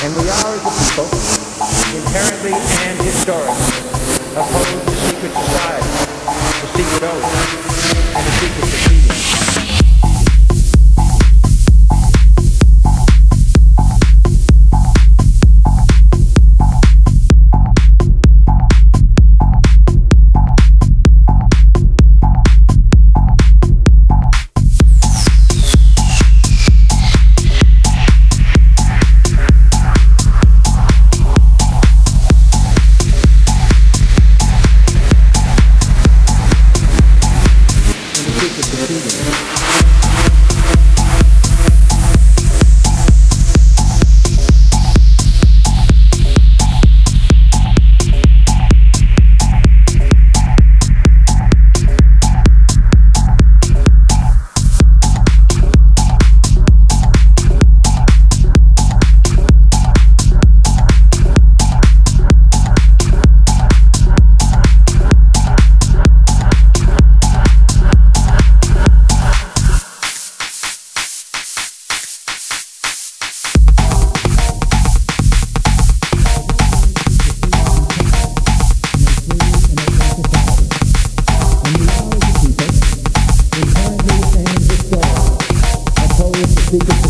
And we are, as a people, inherently and historically opposed to secret society, to secret oath, and to secret proceedings.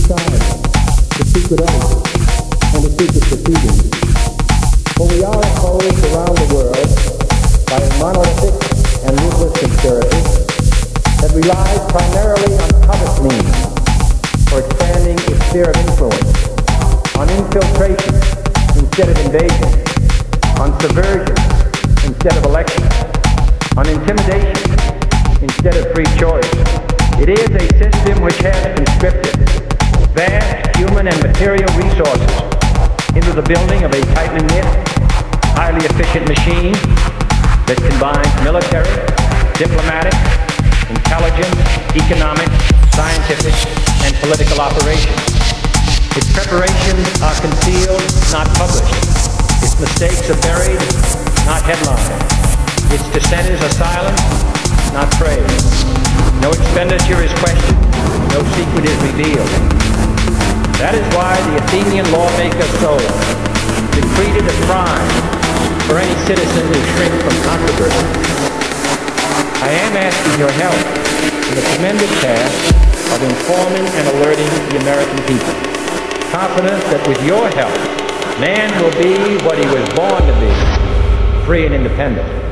To secret oath, and to secret proceedings. For we are opposed around the world by a monolithic and ruthless conspiracy that relies primarily on covert means for expanding its sphere of influence, on infiltration instead of invasion, on subversion instead of election, on intimidation instead of free choice. It is a system which has conscripted vast human and material resources into the building of a tightly knit, highly efficient machine that combines military, diplomatic, intelligence, economic, scientific, and political operations. Its preparations are concealed, not published. Its mistakes are buried, not headlined. Its dissenters are silenced, not praised. No expenditure is questioned, no secret is revealed. That is why the Athenian lawmaker Solon decreed it a crime for any citizen to shrink from controversy. I am asking your help in the tremendous task of informing and alerting the American people, confident that with your help, man will be what he was born to be, free and independent.